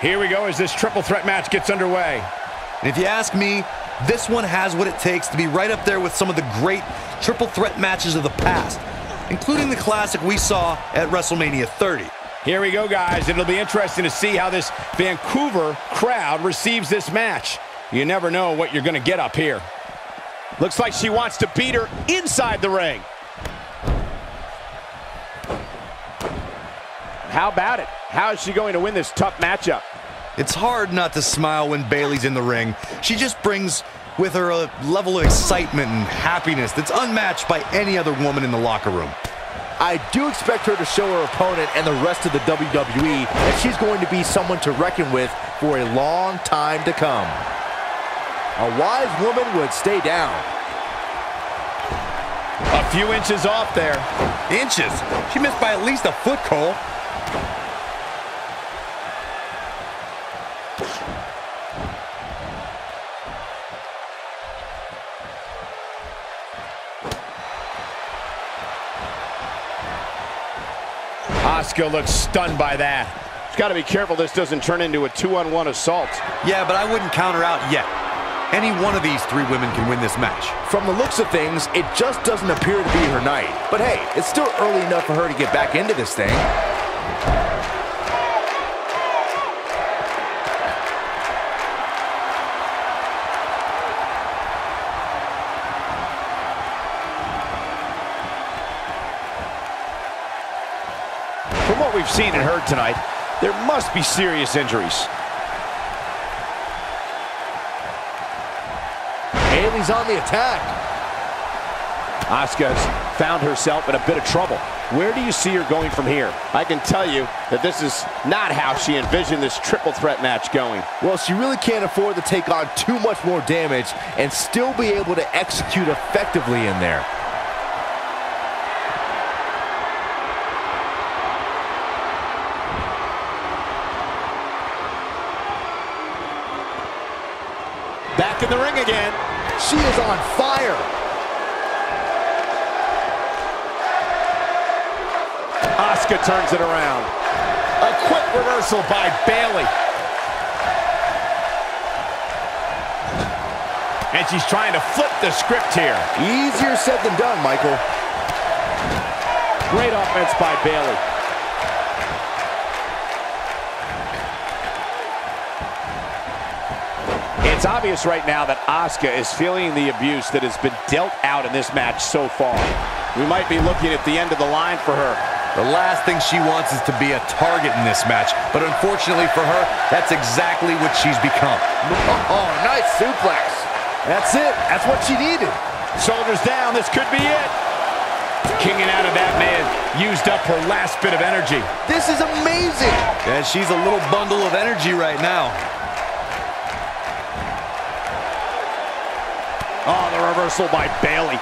Here we go as this triple threat match gets underway. And if you ask me, this one has what it takes to be right up there with some of the great triple threat matches of the past, including the classic we saw at WrestleMania 30. Here we go, guys. It'll be interesting to see how this Vancouver crowd receives this match. You never know what you're going to get up here. Looks like she wants to beat her inside the ring. How about it? How is she going to win this tough matchup? It's hard not to smile when Bayley's in the ring. She just brings with her a level of excitement and happiness that's unmatched by any other woman in the locker room. I do expect her to show her opponent and the rest of the WWE that she's going to be someone to reckon with for a long time to come. A wise woman would stay down. A few inches off there. Inches? She missed by at least a foot, Cole. Asuka looks stunned by that. She's got to be careful this doesn't turn into a two-on-one assault. Yeah, but I wouldn't count her out yet. Any one of these three women can win this match. From the looks of things, it just doesn't appear to be her night. But hey, it's still early enough for her to get back into this thing. Seen and heard tonight, there must be serious injuries. Bayley's on the attack. Asuka's found herself in a bit of trouble. Where do you see her going from here? I can tell you that this is not how she envisioned this triple threat match going. Well, she really can't afford to take on too much more damage and still be able to execute effectively in there. Back in the ring again. She is on fire. Asuka turns it around. A quick reversal by Bayley. And she's trying to flip the script here. Easier said than done, Michael. Great offense by Bayley. It's obvious right now that Asuka is feeling the abuse that has been dealt out in this match so far. We might be looking at the end of the line for her. The last thing she wants is to be a target in this match, but unfortunately for her, that's exactly what she's become. Oh, oh nice suplex. That's it. That's what she needed. Shoulders down, this could be it. Kinging out of that man, used up her last bit of energy. This is amazing. And she's a little bundle of energy right now. Oh, the reversal by Bayley.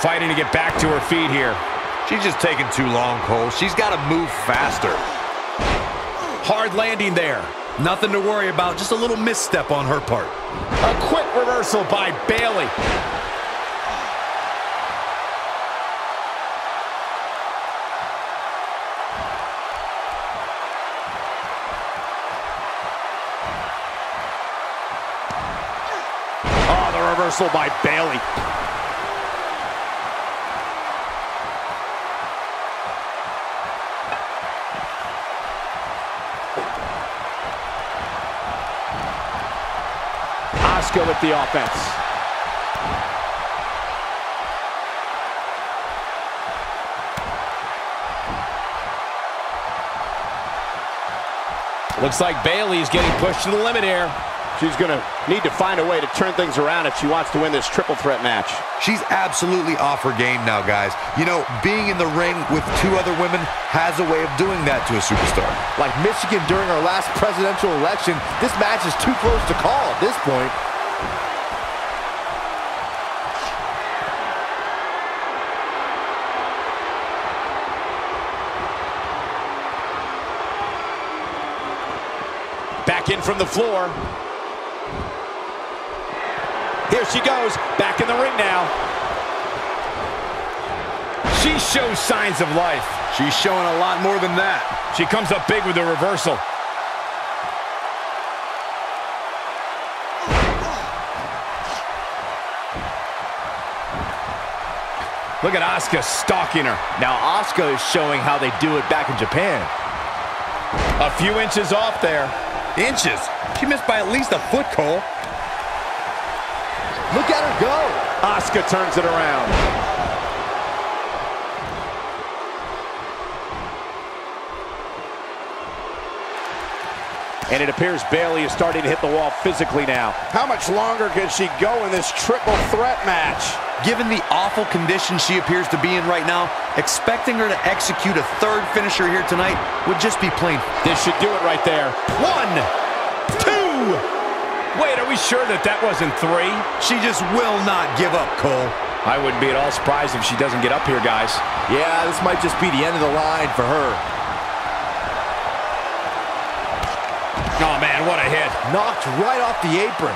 Fighting to get back to her feet here. She's just taking too long, Cole. She's got to move faster. Hard landing there. Nothing to worry about, just a little misstep on her part. A quick reversal by Bayley. Oh, the reversal by Bayley. Asuka with the offense. Looks like Bayley's getting pushed to the limit here. She's going to need to find a way to turn things around if she wants to win this triple threat match. She's absolutely off her game now, guys. You know, being in the ring with two other women has a way of doing that to a superstar. Like Michigan during our last presidential election, this match is too close to call at this point. Back in from the floor. Here she goes, back in the ring now. She shows signs of life. She's showing a lot more than that. She comes up big with a reversal. Look at Asuka stalking her. Now Asuka is showing how they do it back in Japan. A few inches off there. Inches? She missed by at least a foot, Cole. Look at her go. Asuka turns it around. And it appears Bayley is starting to hit the wall physically now. How much longer can she go in this triple threat match? Given the awful condition she appears to be in right now, expecting her to execute a third finisher here tonight would just be plain. This should do it right there. One, two. Wait, are we sure that that wasn't three? She just will not give up, Cole. I wouldn't be at all surprised if she doesn't get up here, guys. Yeah, this might just be the end of the line for her. Oh, man, what a hit. Knocked right off the apron.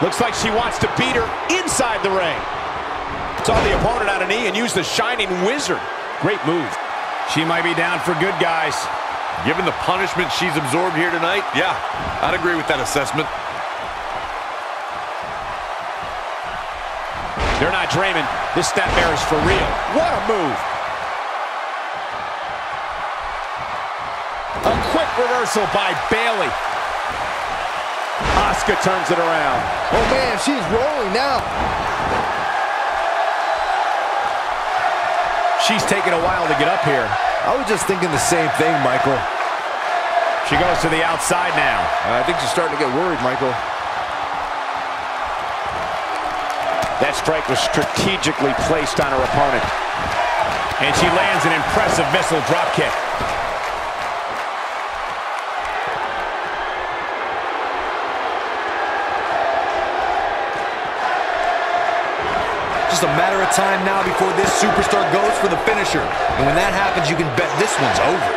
Looks like she wants to beat her inside the ring. Saw the opponent on a knee and used the Shining Wizard. Great move. She might be down for good, guys. Given the punishment she's absorbed here tonight, yeah, I'd agree with that assessment. They're not dreaming. This snapmare is for real. What a move. A quick reversal by Bayley. Asuka turns it around. Oh man, she's rolling now. She's taking a while to get up here. I was just thinking the same thing, Michael. She goes to the outside now. Uh, I think she's starting to get worried, Michael. That strike was strategically placed on her opponent. And she lands an impressive missile dropkick. Just a matter of time now before this superstar goes for the finisher. And when that happens, you can bet this one's over.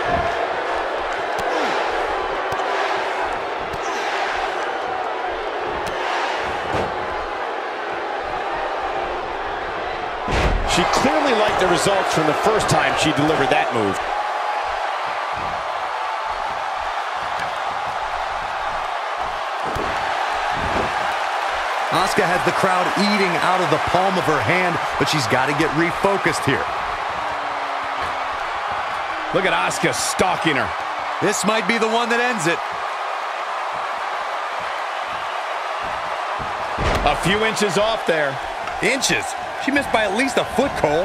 She clearly liked the results from the first time she delivered that move. Asuka has the crowd eating out of the palm of her hand, but she's got to get refocused here. Look at Asuka stalking her. This might be the one that ends it. A few inches off there. Inches? She missed by at least a foot, Cole.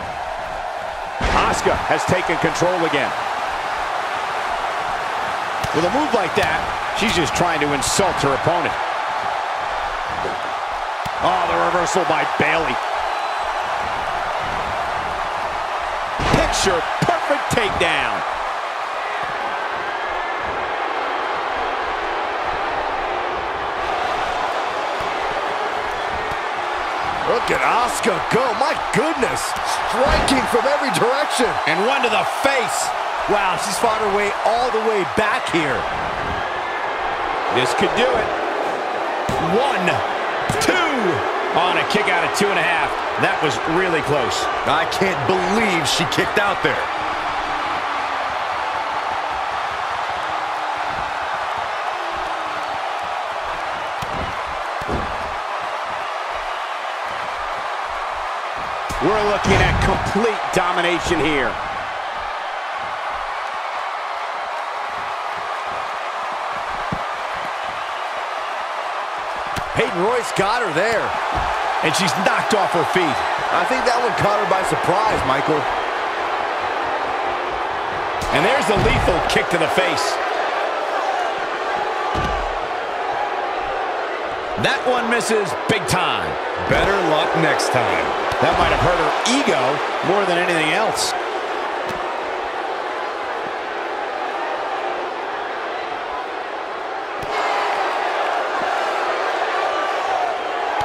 Asuka has taken control again. With a move like that, she's just trying to insult her opponent. Oh, the reversal by Bayley. Picture perfect takedown. Look at Asuka go. My goodness. Striking from every direction. And one to the face. Wow, she's fought her way all the way back here. This could do it. One. On a kick out of two and a half. That was really close. I can't believe she kicked out there. We're looking at complete domination here. Peyton Royce got her there. And she's knocked off her feet. I think that one caught her by surprise, Michael. And there's the lethal kick to the face. That one misses big time. Better luck next time. That might have hurt her ego more than anything else.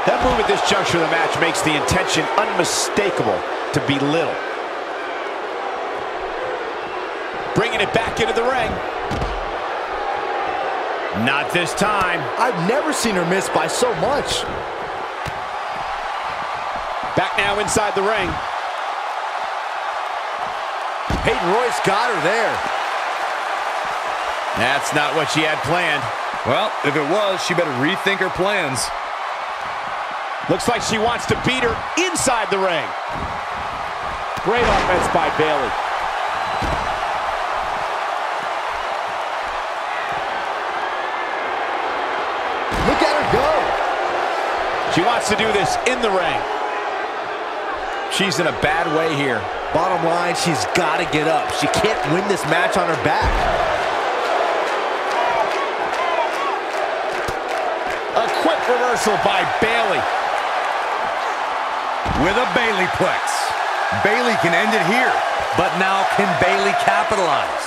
That move at this juncture of the match makes the intention unmistakable to belittle. bringing it back into the ring. Not this time. I've never seen her miss by so much. Back now inside the ring. Peyton Royce got her there. That's not what she had planned. Well, if it was, she better rethink her plans. Looks like she wants to beat her inside the ring. Great offense by Bayley. Look at her go. She wants to do this in the ring. She's in a bad way here. Bottom line, she's got to get up. She can't win this match on her back. A quick reversal by Bayley. With a Bayley plex. Bayley can end it here. But now can Bayley capitalize?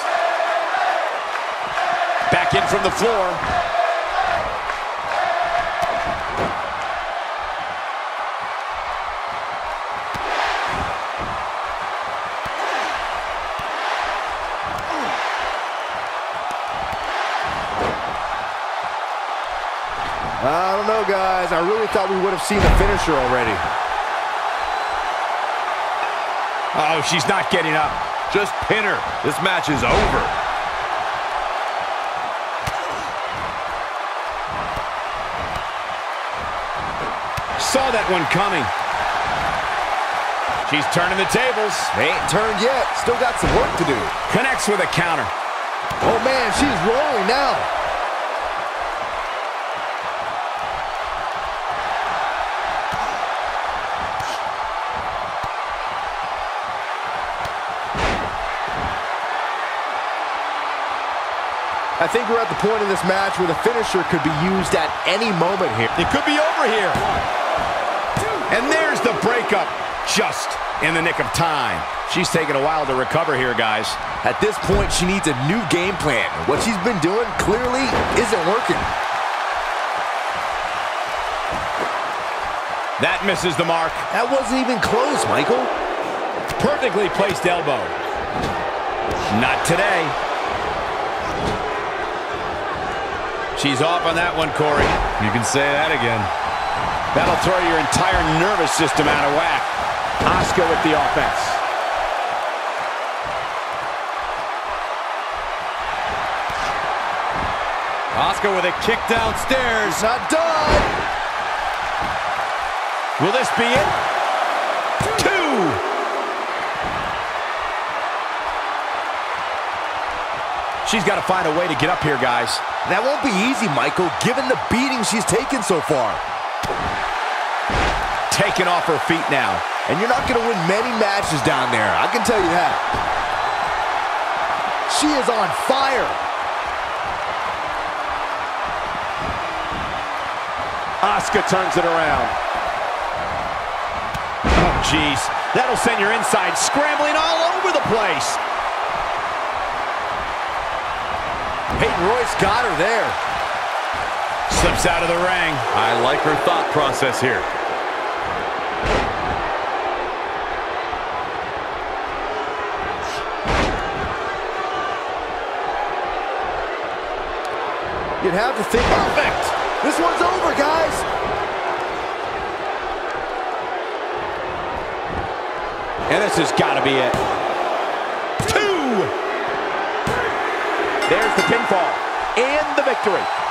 Back in from the floor. I don't know, guys. I really thought we would have seen the finisher already. Oh, she's not getting up. Just pin her. This match is over. Saw that one coming. She's turning the tables. They ain't turned yet. Still got some work to do. Connects with a counter. Oh, man, she's rolling now. I think we're at the point in this match where the finisher could be used at any moment here. It could be over here. And there's the breakup, just in the nick of time. She's taking a while to recover here, guys. At this point, she needs a new game plan. What she's been doing clearly isn't working. That misses the mark. That wasn't even close, Michael. Perfectly placed elbow. Not today. She's off on that one, Corey. You can say that again. That'll throw your entire nervous system out of whack. Asuka with the offense. Asuka with a kick downstairs. Not done. Will this be it? Two! She's got to find a way to get up here, guys. That won't be easy, Michael, given the beating she's taken so far. Taken off her feet now. And you're not going to win many matches down there, I can tell you that. She is on fire. Asuka turns it around. Oh, jeez. That'll send your inside scrambling all over the place. Peyton Royce got her there. Slips out of the ring. I like her thought process here. You'd have to think, perfect. This one's over, guys. And this has got to be it. There's the pinfall and the victory.